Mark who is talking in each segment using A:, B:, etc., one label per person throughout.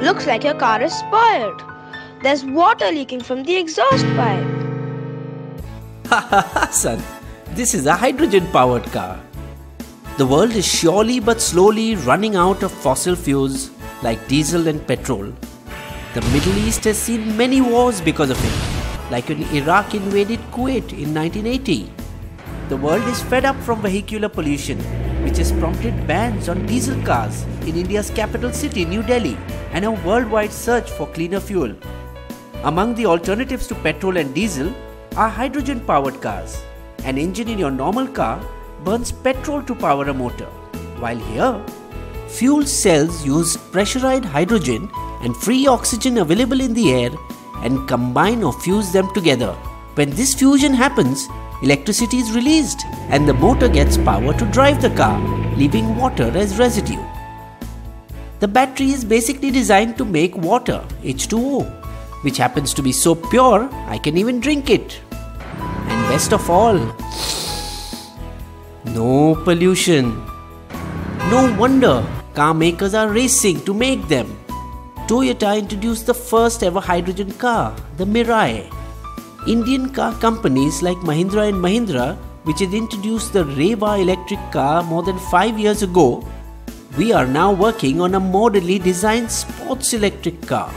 A: Looks like your car is spoiled. There's water leaking from the exhaust pipe.
B: Ha ha ha, son. This is a hydrogen powered car. The world is surely but slowly running out of fossil fuels like diesel and petrol. The Middle East has seen many wars because of it, like when Iraq invaded Kuwait in 1980. The world is fed up from vehicular pollution, has prompted bans on diesel cars in India's capital city, New Delhi, and a worldwide search for cleaner fuel. Among the alternatives to petrol and diesel are hydrogen powered cars. An engine in your normal car burns petrol to power a motor, while here, fuel cells use pressurized hydrogen and free oxygen available in the air and combine or fuse them together. When this fusion happens, electricity is released and the motor gets power to drive the car, leaving water as residue. The battery is basically designed to make water, H2O, which happens to be so pure I can even drink it. And best of all, no pollution. No wonder car makers are racing to make them. Toyota introduced the first ever hydrogen car, the Mirai. Indian car companies like Mahindra and Mahindra, which had introduced the Reva electric car more than 5 years ago, we are now working on a modernly designed sports electric car.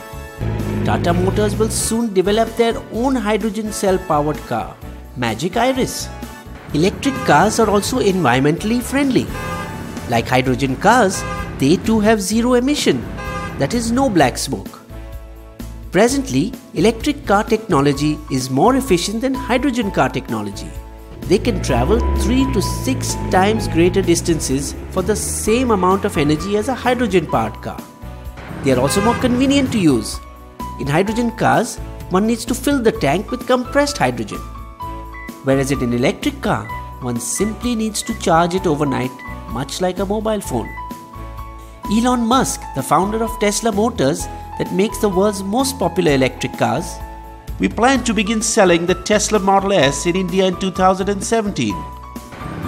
B: Tata Motors will soon develop their own hydrogen cell powered car, Magic Iris. Electric cars are also environmentally friendly. Like hydrogen cars, they too have zero emission, that is, no black smoke. Presently, electric car technology is more efficient than hydrogen car technology. They can travel 3 to 6 times greater distances for the same amount of energy as a hydrogen powered car. They are also more convenient to use. In hydrogen cars, one needs to fill the tank with compressed hydrogen whereas in an electric car, one simply needs to charge it overnight, much like a mobile phone. Elon Musk, the founder of Tesla Motors, that makes the world's most popular electric cars,
C: we plan to begin selling the Tesla Model S in India in 2017.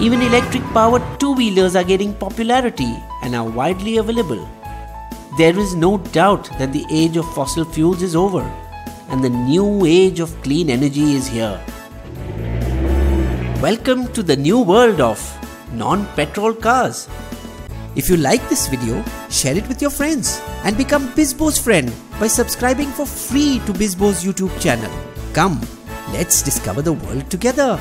B: Even electric powered two wheelers are getting popularity and are widely available. There is no doubt that the age of fossil fuels is over and the new age of clean energy is here. Welcome to the new world of non-petrol cars. If you like this video, share it with your friends and become Bisbo's friend by subscribing for free to Bisbo's YouTube channel. Come, let's discover the world together.